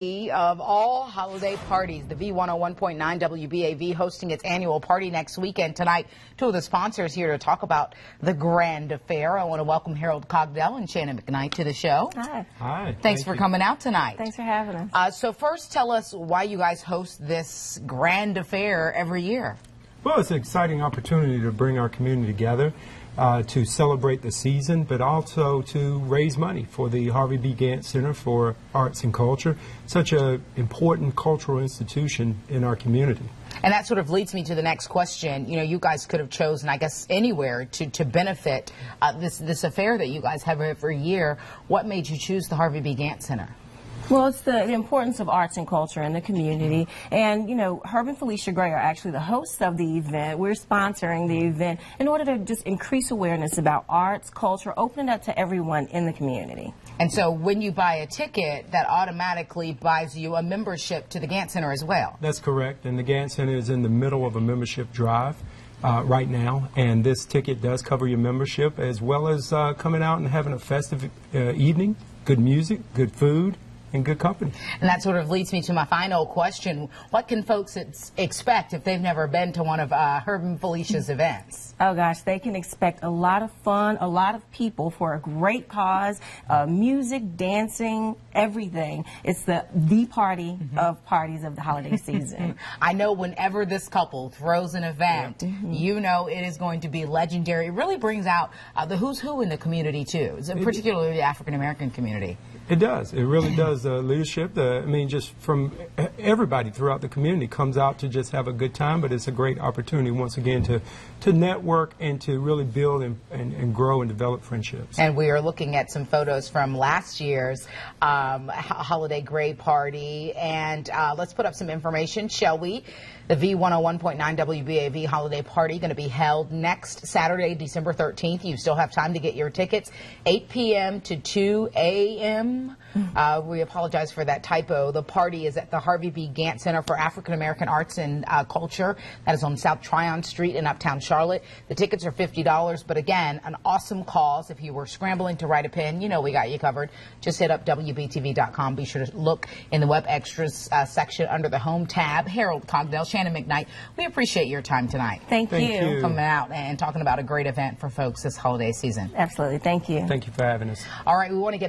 of all holiday parties. The V101.9 WBAV hosting its annual party next weekend. Tonight, two of the sponsors here to talk about the grand affair. I want to welcome Harold Cogdell and Shannon McKnight to the show. Hi. Hi. Thanks thank for you. coming out tonight. Thanks for having us. Uh, so first, tell us why you guys host this grand affair every year. Well, it's an exciting opportunity to bring our community together uh, to celebrate the season, but also to raise money for the Harvey B. Gantt Center for Arts and Culture, such an important cultural institution in our community. And that sort of leads me to the next question. You know, you guys could have chosen, I guess, anywhere to, to benefit uh, this, this affair that you guys have every year. What made you choose the Harvey B. Gantt Center? Well, it's the, the importance of arts and culture in the community. And, you know, Herb and Felicia Gray are actually the hosts of the event. We're sponsoring the event in order to just increase awareness about arts, culture, open it up to everyone in the community. And so when you buy a ticket, that automatically buys you a membership to the Gantt Center as well. That's correct, and the Gantt Center is in the middle of a membership drive. Uh, right now, and this ticket does cover your membership as well as uh, coming out and having a festive uh, evening, good music, good food, and good company. And that sort of leads me to my final question. What can folks expect if they've never been to one of uh, Herb and Felicia's events? Oh gosh, they can expect a lot of fun, a lot of people for a great cause, uh, music, dancing, everything. It's the the party of parties of the holiday season. I know whenever this couple throws an event, you know it is going to be legendary. It really brings out uh, the who's who in the community too, It's, particularly the African American community. It does. It really does. The leadership, the, I mean, just from everybody throughout the community comes out to just have a good time, but it's a great opportunity once again to, to network and to really build and, and, and grow and develop friendships. And we are looking at some photos from last year's um, holiday gray party. And uh, let's put up some information, shall we? The V101.9 WBAV holiday party going to be held next Saturday, December 13th. You still have time to get your tickets. 8 p.m. to 2 a.m. Uh, we apologize for that typo. The party is at the Harvey B. Gantt Center for African American Arts and uh, Culture. That is on South Tryon Street in Uptown Charlotte. The tickets are $50, but again, an awesome cause. If you were scrambling to write a pin, you know we got you covered. Just hit up WBTV.com. Be sure to look in the web extras uh, section under the home tab. Harold Cogdell, Shannon McKnight, we appreciate your time tonight. Thank, Thank you. you. Coming out and talking about a great event for folks this holiday season. Absolutely. Thank you. Thank you for having us. All right, we want to get